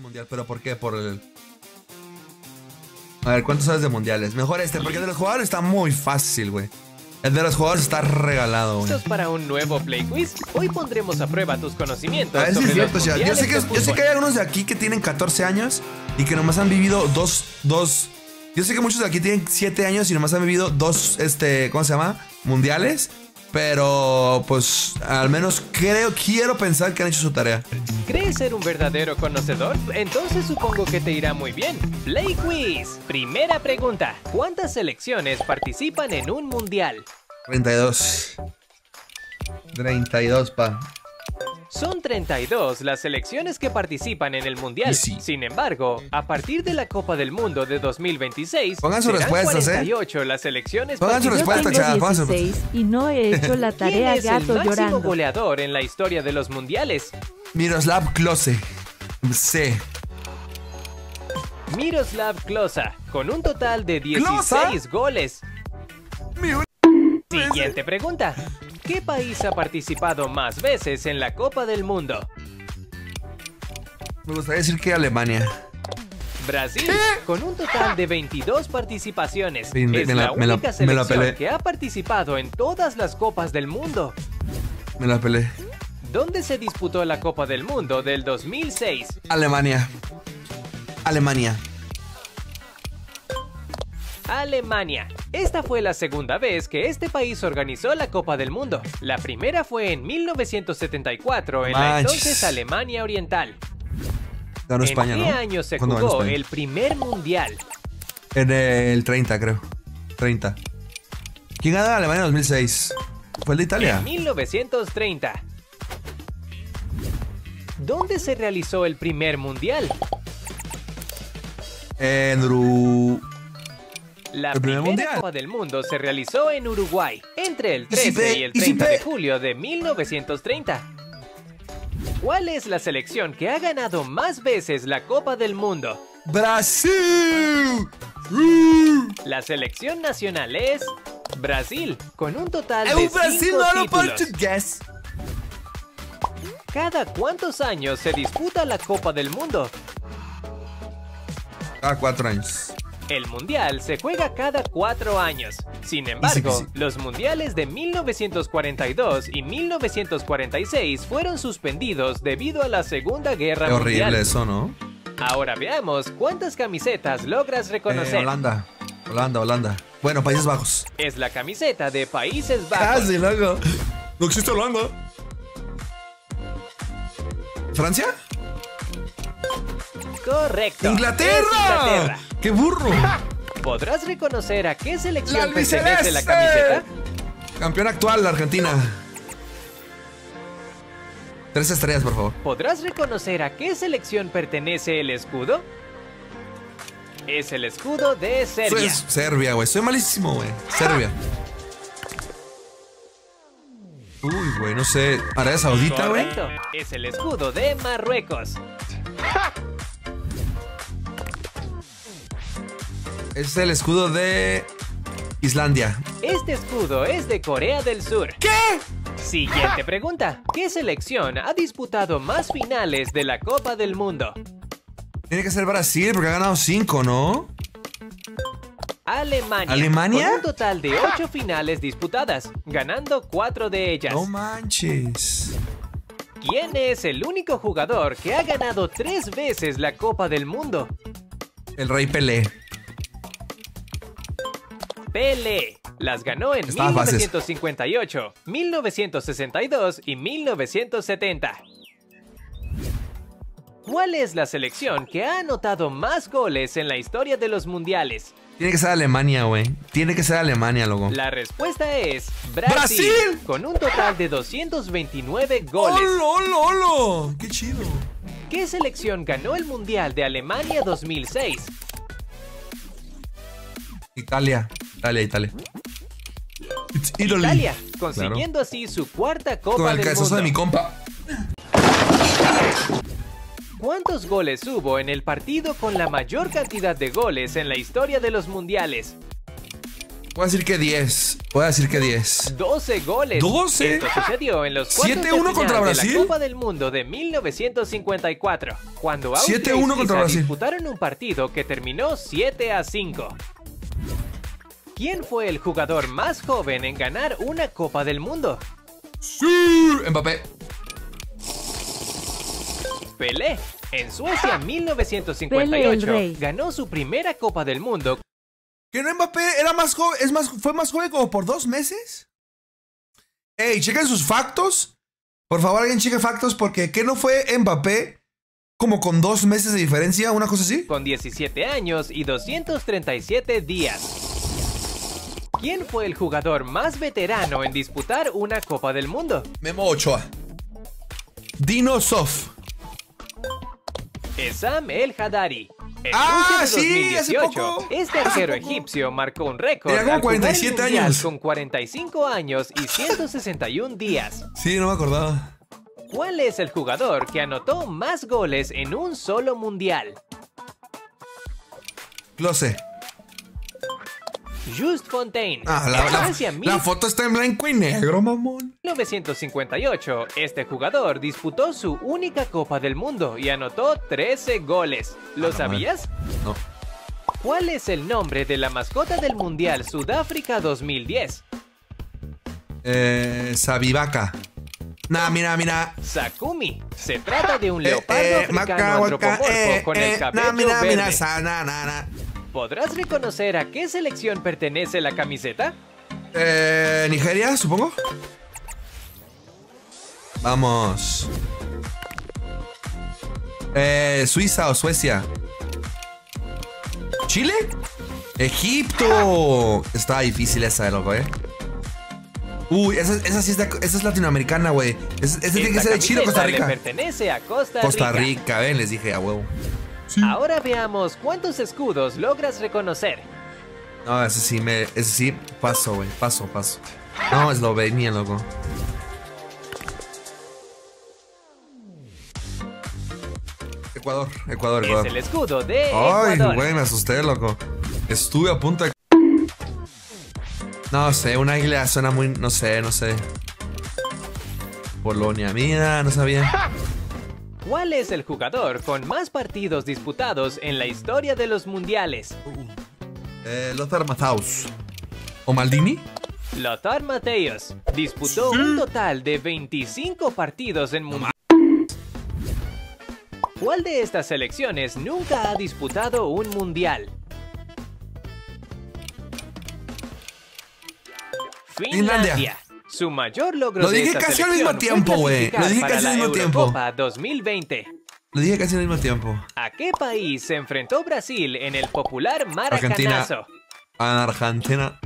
el mundial. ¿Pero por qué? Por el. A ver, ¿cuántos sabes de mundiales? Mejor este, porque el de los jugadores está muy fácil, güey. El de los jugadores está regalado, güey. ¿Listos para un nuevo Play Quiz? Hoy pondremos a prueba tus conocimientos A ver si sobre es cierto, los yo sé, que, yo sé que hay algunos de aquí que tienen 14 años y que nomás han vivido dos, dos. Yo sé que muchos de aquí tienen 7 años y nomás han vivido dos, este, ¿cómo se llama? Mundiales. Pero, pues, al menos creo, quiero pensar que han hecho su tarea. ¿Crees ser un verdadero conocedor? Entonces supongo que te irá muy bien. Play Quiz. Primera pregunta. ¿Cuántas selecciones participan en un mundial? 32. 32, pa. Son 32 las selecciones que participan en el mundial. Sin embargo, a partir de la Copa del Mundo de 2026, Pongan sus respuestas, ¿eh? 48 las selecciones Pongan. Pongan sus 16 y no he hecho la ¿Quién tarea es el gato máximo llorando. goleador en la historia de los mundiales? Miroslav Klose. C. Miroslav Klose, con un total de 16 ¿Klose? goles. Siguiente pregunta. ¿Qué país ha participado más veces en la Copa del Mundo? Me gustaría decir que Alemania. Brasil, con un total de 22 participaciones. Sí, me- es me la- la única me la selección que ha participado en todas las Copas del Mundo. Me la pelé. ¿Dónde se disputó la Copa del Mundo del 2006? Alemania. Alemania. Alemania. Esta fue la segunda vez que este país organizó la Copa del Mundo. La primera fue en 1974 en la entonces Alemania Oriental. ¿En España, qué ¿no? año se ¿Cuándo ganó jugó el primer mundial? En el 30, creo. 30. ¿Quién ganó Alemania en 2006? Fue el de Italia. En 1930. ¿Dónde se realizó el primer mundial? En. La ¿El primer primera mundial? Copa del Mundo se realizó en Uruguay entre el ¿Y si 13 pe- y el y si 30 de julio de 1930. ¿Cuál es la selección que ha ganado más veces la Copa del Mundo? ¡Brasil! ¡Uh! La selección nacional es Brasil, con un total ¡Es de un Brasil cinco no portugués! ¿Cada cuántos años se disputa la Copa del Mundo? Ah, cuatro años. El mundial se juega cada cuatro años. Sin embargo, sí. los mundiales de 1942 y 1946 fueron suspendidos debido a la Segunda Guerra Qué horrible Mundial. eso, ¿no? Ahora veamos cuántas camisetas logras Eh, reconocer. Holanda. Holanda, Holanda. Bueno, Países Bajos. Es la camiseta de Países Bajos. Casi, loco. No existe Holanda. ¿Francia? Correcto. ¡Inglaterra! Inglaterra. ¡Qué burro! ¿Podrás reconocer a qué ¡La selección pertenece la camiseta? Campeón actual, la Argentina. Tres estrellas, por favor. ¿Podrás reconocer a qué selección pertenece el escudo? Es el escudo de Serbia. Es Serbia, güey. Soy malísimo, güey. Serbia. Uy, güey, no sé. Arabia Saudita, güey. Correcto. Es el escudo de Marruecos. Es el escudo de Islandia. Este escudo es de Corea del Sur. ¿Qué? Siguiente pregunta. ¿Qué selección ha disputado más finales de la Copa del Mundo? Tiene que ser Brasil porque ha ganado cinco, ¿no? Alemania. ¿Alemania? Con un total de ocho finales disputadas, ganando cuatro de ellas. No manches. ¿Quién es el único jugador que ha ganado tres veces la Copa del Mundo? El Rey Pelé. Pelé. Las ganó en Estaba fácil. 1958, 1962 y 1970. ¿Cuál es la selección que ha anotado más goles en la historia de los mundiales? Tiene que ser Alemania, güey. Tiene que ser Alemania, loco. La respuesta es Brasil, ¡Brasil! con un total de 229 goles. ¡Holo, holo, holo! ¡Qué chido! ¿Qué selección ganó el Mundial de Alemania 2006? Italia. Italia, Italia. It's Italy. Italia, consiguiendo así su cuarta Copa Con el del cabezazo de mi compa. ¿Cuántos goles hubo en el partido con la mayor cantidad de goles en la historia de los mundiales? Voy a decir que 10. Voy a decir que 10. 12 goles. 12. Esto sucedió en los cuartos de 7-1 final contra de Brasil. la Copa del Mundo de 1954, cuando Austria 7-1 y contra Suiza Brasil. disputaron un partido que terminó 7 a 5. ¿Quién fue el jugador más joven en ganar una Copa del Mundo? Sí. Mbappé. Pelé. En Suecia Pelé el 1958 rey. ganó su primera Copa del Mundo ¿Que no Mbappé era más joven? ¿Es más, ¿Fue más joven como por dos meses? Ey, chequen sus factos. Por favor, alguien cheque factos porque ¿qué no fue Mbappé como con dos meses de diferencia? ¿Una cosa así? con 17 años y 237 días. ¿Quién fue el jugador más veterano en disputar una Copa del Mundo? Memo Ochoa. Dino Sof. Esam El Hadari. En Ah, Rusia de sí, hace 2018, poco. este Hace arquero egipcio marcó un récord Tenía como al jugar el 47 Mundial años. con 45 años y 161 días. Sí, no me acordaba. ¿Cuál es el jugador que anotó más goles en un solo mundial? Close. Just Fontaine. Ah, la, la- la foto está en blanco y negro, mamón. 1958, este jugador disputó su única Copa del Mundo y anotó 13 goles. ¿Lo Ah, sabías? No. ¿Cuál es el nombre de la mascota del Mundial Sudáfrica 2010? Eh, Sabivaca. Nah, mira, mira. Sakumi. Se trata de un Eh, leopardo eh, africano maca, antropomorfo eh, con eh, el cabello nah, mira, verde. mira, sa, na, na, na. ¿Podrás reconocer a qué selección pertenece la camiseta? Eh, Nigeria, supongo. Vamos. Eh, Suiza o Suecia. ¿Chile? Egipto. Está difícil esa, loco, eh. Uy, esa, esa sí es, de- esa es latinoamericana, güey. Esa, esa tiene que ser de Chile o Costa le Rica. pertenece a Costa, Costa Rica. Rica, ven, les dije a huevo. Ahora veamos cuántos escudos logras reconocer. No, ese sí me. Ese sí, paso, güey. Paso, paso. No, Eslovenia, loco. Ecuador, Ecuador, Es Ecuador. el escudo de Ay, Ecuador. güey, me asusté, loco. Estuve a punto de. No sé, una águila suena muy. No sé, no sé. Polonia, mira, no sabía. ¿Cuál es el jugador con más partidos disputados en la historia de los mundiales? Eh, Lothar Matthaus. ¿O Maldini? Lothar Matthäus disputó un total de 25 partidos en mundial. ¿Cuál de estas selecciones nunca ha disputado un mundial? Finlandia. Finlandia. Su mayor logro Lo de dije esta casi al mismo tiempo, güey. Lo dije casi al mismo tiempo. Eurocopa 2020. Lo dije casi al mismo tiempo. ¿A qué país se enfrentó Brasil en el popular Argentina. Maracanazo? Argentina.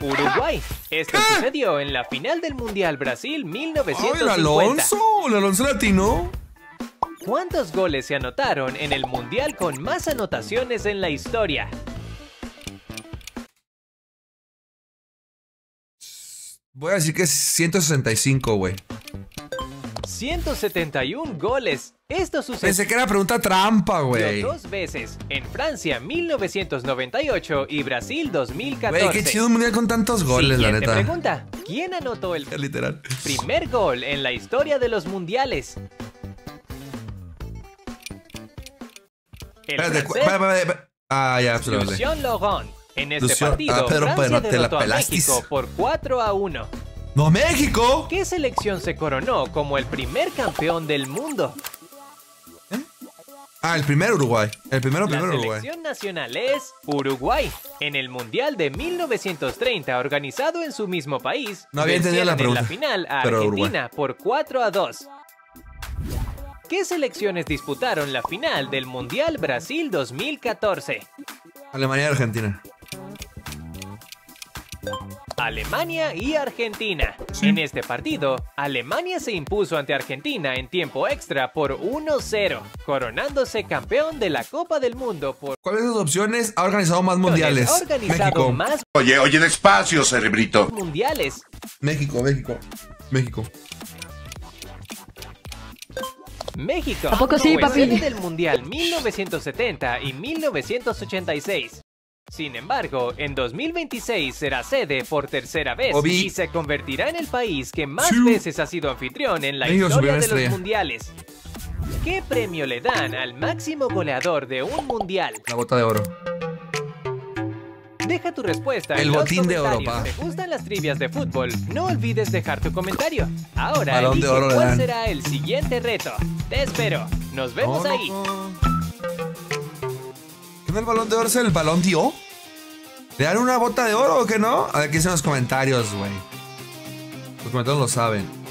Uruguay. Esto sucedió en la final del Mundial Brasil ¡Ay, el 1950. Alonso! El Alonso latino. ¿Cuántos goles se anotaron en el Mundial con más anotaciones en la historia? Voy a decir que es 165, güey. 171 goles. Esto sucedió Pensé que era pregunta trampa, güey. dos veces, en Francia 1998 y Brasil 2014. Güey, qué chido un mundial con tantos goles, la neta. pregunta. ¿Quién anotó el Literal. primer gol en la historia de los mundiales? El Espérate, francés. Ah, ya. Lucien Laurent. En este Lucien- partido, ah, Francia la derrotó a. México por 4 a 1. ¡No, México! ¿Qué selección se coronó como el primer campeón del mundo? Ah, el primer Uruguay. El primero, La primero Uruguay. selección nacional es Uruguay. En el Mundial de 1930, organizado en su mismo país, No había entendido la vencieron en pregunta, la final a Argentina por 4 a 2. ¿Qué selecciones disputaron la final del Mundial Brasil 2014? Alemania y Argentina. Alemania y Argentina. En este partido, Alemania se impuso ante Argentina en tiempo extra por 1-0, coronándose campeón de la Copa del Mundo por ¿Cuáles de las opciones ha organizado más mundiales? ha organizado México. más Oye, oye, despacio, cerebrito. mundiales. México, México. México. México. ¿A poco sí, papi? del Mundial 1970 y 1986. Sin embargo, en 2026 será sede por tercera vez Obi. y se convertirá en el país que más veces ha sido anfitrión en la historia de los mundiales. ¿Qué premio le dan al máximo goleador de un mundial? La bota de oro. Deja tu respuesta El en los botín de oro, comentarios. pa. ¿Te gustan las trivias de fútbol? No olvides dejar tu comentario. Ahora de elige cuál será el siguiente reto. Te espero. Nos vemos No, ahí. loco. ¿Qué el balón de oro es el balón dio? ¿Le dan una bota de oro o qué no? A ver qué dicen los comentarios, güey. Los comentarios lo saben.